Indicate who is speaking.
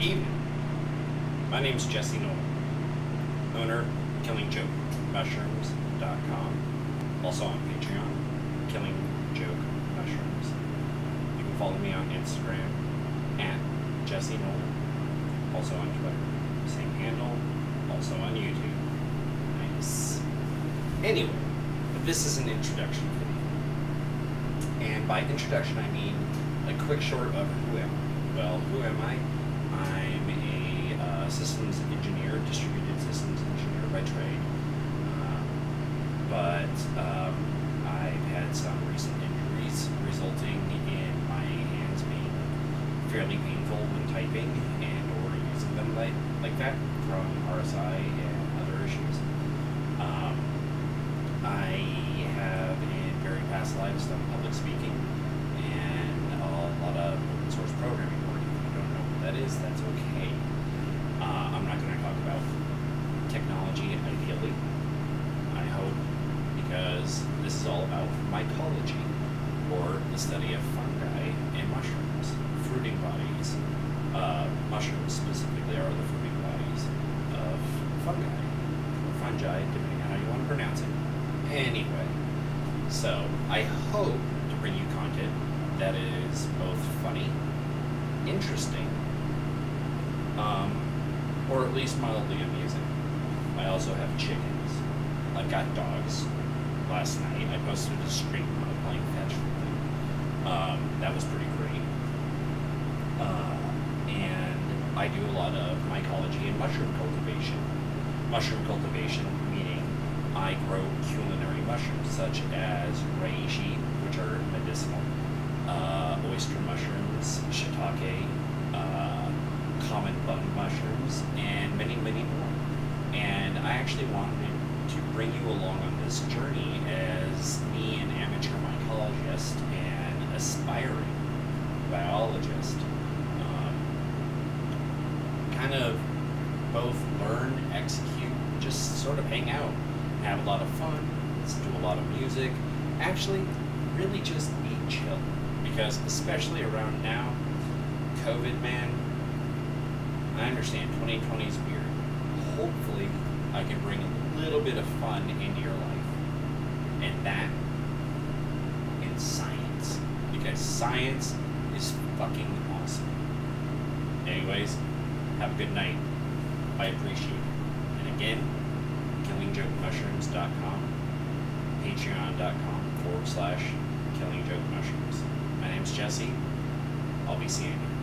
Speaker 1: Evening. My name's Jesse Noller, owner of KillingJokeMushrooms.com. Also on Patreon, Killing Joke Mushrooms. You can follow me on Instagram at Jesse Noller. Also on Twitter, same handle. Also on YouTube. Nice. Anyway, this is an introduction video. And by introduction, I mean a quick short of who am I. Well, who am I? I'm a uh, systems engineer, distributed systems engineer by trade. Um, but um, I've had some recent injuries resulting in my hands being fairly painful when typing and or using them like, like that from RSI and other issues. Um, I have in very past lives done public speaking and a lot of open source programming that is, that's okay. Uh, I'm not going to talk about technology ideally, I hope, because this is all about mycology, or the study of fungi and mushrooms, fruiting bodies. Uh, mushrooms specifically are the fruiting bodies of fungi, or fungi, depending on how you want to pronounce it. Anyway, so I hope to bring you content that is both funny, interesting, um, or at least mildly amusing. I also have chickens. I've got dogs. Last night I posted a stream of playing fetch with them. Um, that was pretty great. Uh, and I do a lot of mycology and mushroom cultivation. Mushroom cultivation meaning I grow culinary mushrooms such as reishi, which are medicinal, uh, oyster mushrooms, bun mushrooms, and many, many more. And I actually wanted to bring you along on this journey as me, an amateur mycologist and aspiring biologist. Um, kind of both learn, execute, just sort of hang out, have a lot of fun, listen to a lot of music, actually really just be chill. Because especially around now, COVID man, I understand 2020 is weird. Hopefully I can bring a little bit of fun into your life. And that in science. Because science is fucking awesome. Anyways, have a good night. I appreciate it. And again, killingjokemushrooms.com, patreon.com forward slash killingjokemushrooms. My name's Jesse. I'll be seeing you.